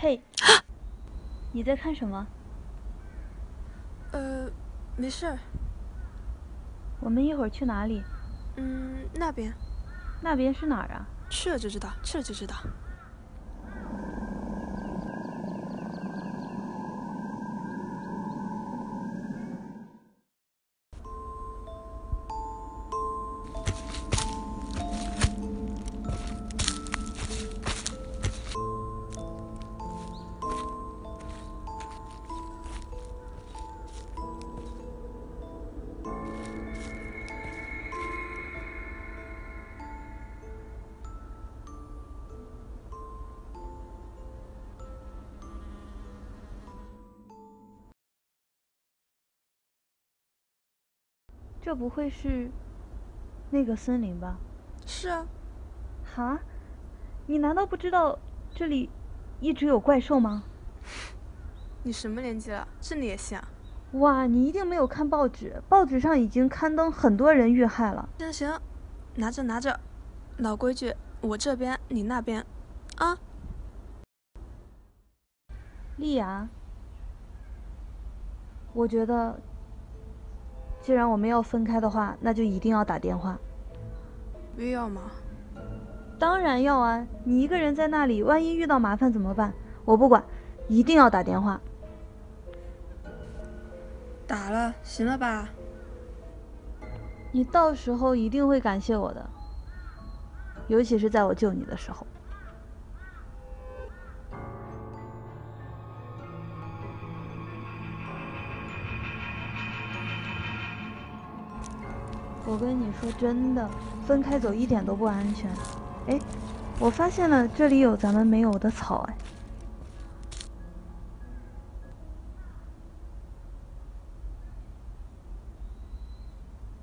嘿，你在看什么？呃，没事儿。我们一会儿去哪里？嗯，那边。那边是哪儿啊？去了就知道，去了就知道。这不会是那个森林吧？是啊。哈？你难道不知道这里一直有怪兽吗？你什么年纪了？这你也信？哇，你一定没有看报纸，报纸上已经刊登很多人遇害了。行行，拿着拿着，老规矩，我这边你那边，啊。丽雅，我觉得。既然我们要分开的话，那就一定要打电话。必要吗？当然要啊！你一个人在那里，万一遇到麻烦怎么办？我不管，一定要打电话。打了，行了吧？你到时候一定会感谢我的，尤其是在我救你的时候。我跟你说真的，分开走一点都不安全。哎，我发现了，这里有咱们没有的草哎。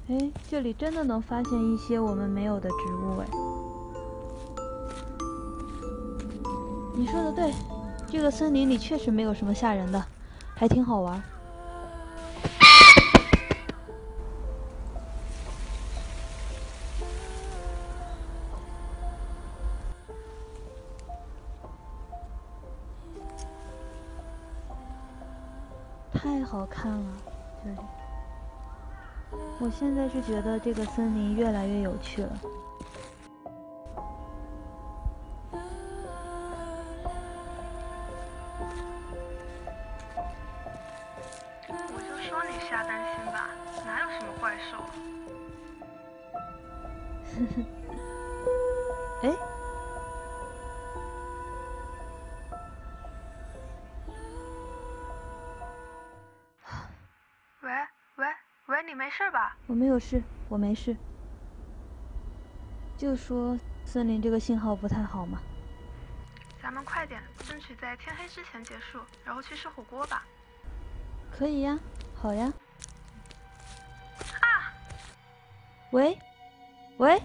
哎，这里真的能发现一些我们没有的植物哎。你说的对，这个森林里确实没有什么吓人的，还挺好玩。太好看了这里。我现在是觉得这个森林越来越有趣了。我就说你瞎担心吧哪有什么怪兽呵呵哎没事吧？我没有事，我没事。就说森林这个信号不太好嘛。咱们快点，争取在天黑之前结束，然后去吃火锅吧。可以呀，好呀。啊！喂，喂。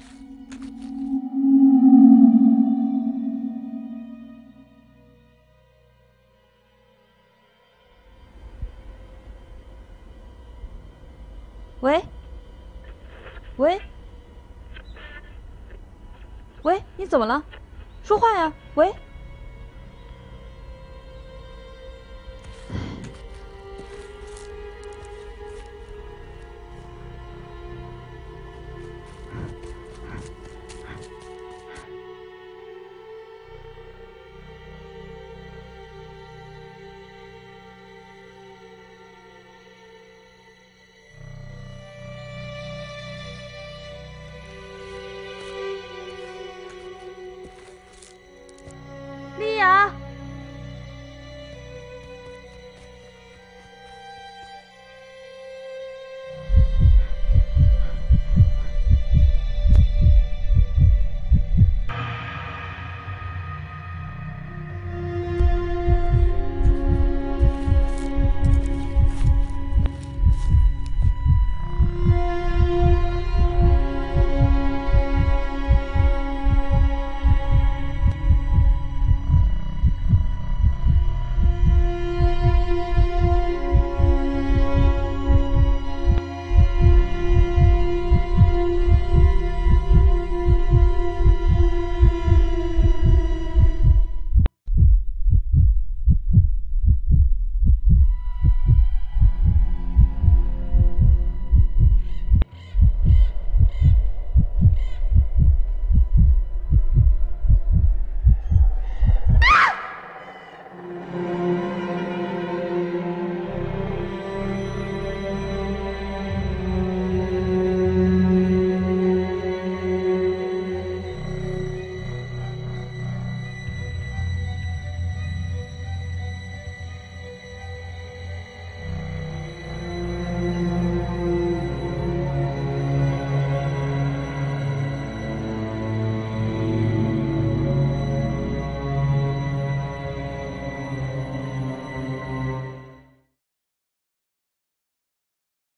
喂，喂，喂，你怎么了？说话呀！喂。